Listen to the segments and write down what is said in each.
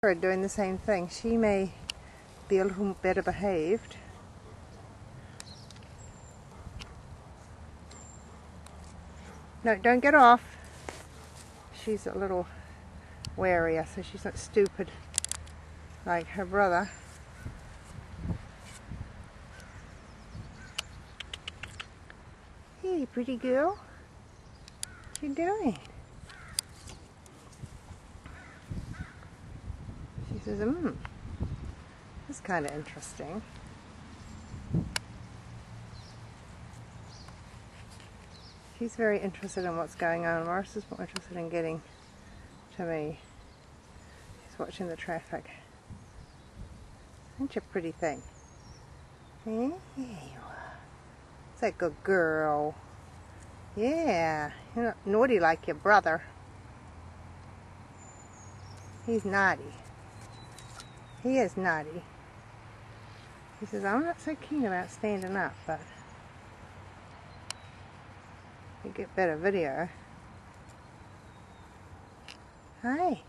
Doing the same thing. She may be a little better behaved. No, don't get off. She's a little warier, so she's not stupid like her brother. Hey, pretty girl. What you doing? Hmm, that's kind of interesting. She's very interested in what's going on. Morris is more interested in getting to me. He's watching the traffic. Ain't you a pretty thing? Hey, you are. It's a good girl. Yeah, you're not naughty like your brother. He's naughty. He is naughty. He says, I'm not so keen about standing up, but you get better video. Hi.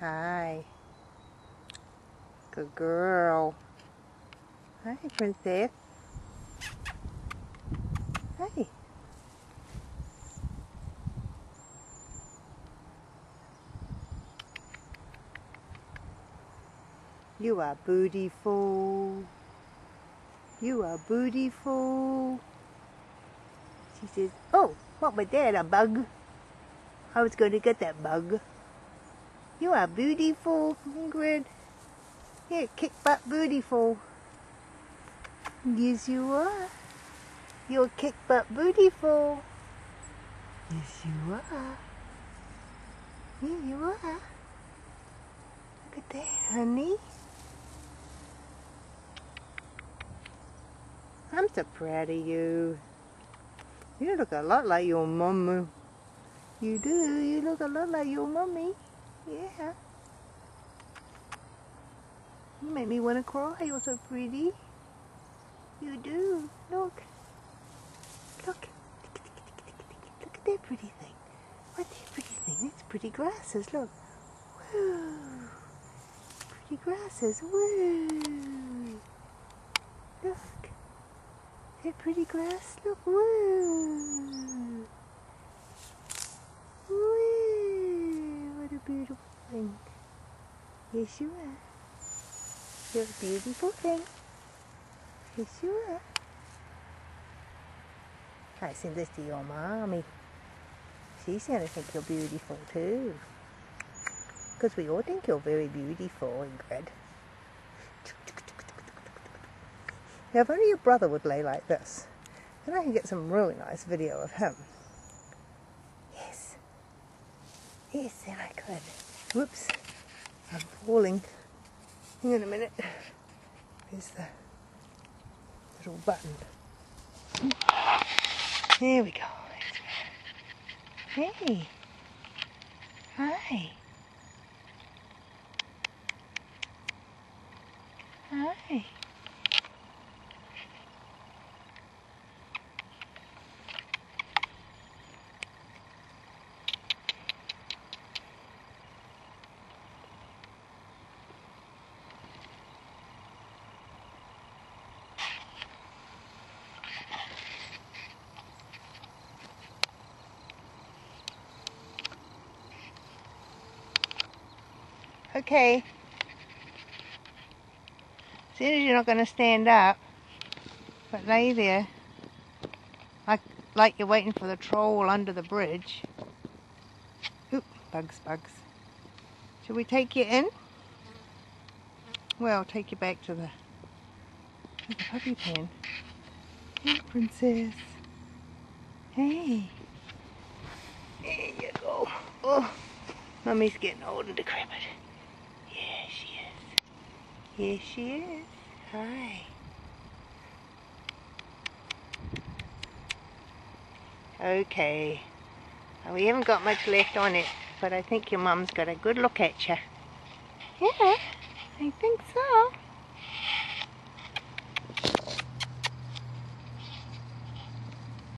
Hi. Good girl. Hi, princess. Hi. You are beautiful. You are beautiful. She says, Oh, what was that? A bug? I was going to get that bug. You are beautiful, Ingrid. Yeah, kick butt beautiful. Yes, you are. You're kick butt beautiful. Yes, you are. Yeah, you are. Look at that, honey. I'm so proud of you. You look a lot like your mama. You do. You look a lot like your mommy. Yeah. You make me want to cry. You're so pretty. You do. Look. Look. Look at that pretty thing. What's that pretty thing? That's pretty grasses. Look. Woo. Pretty grasses. Woo. Look. That pretty grass. Look. Woo. Woo. What a beautiful thing. Yes, you are. You're a beautiful thing. Yes, you are. I send this to your mommy. She's going to think you're beautiful too. Because we all think you're very beautiful, Ingrid. Now, if only your brother would lay like this, then I can get some really nice video of him. Yes. Yes, then I could. Whoops. I'm falling. Hang on a minute. There's the little button. There we go. Hey. Hi. Hi. Okay. As soon as you're not going to stand up, but lay there like like you're waiting for the troll under the bridge. Oop, bugs, bugs. Shall we take you in? Well, take you back to the, to the puppy pen. Hey, princess. Hey. There you go. Oh, mommy's getting old and decrepit. Yeah, she is. Hi. Okay. We haven't got much left on it, but I think your mum's got a good look at you. Yeah, I think so.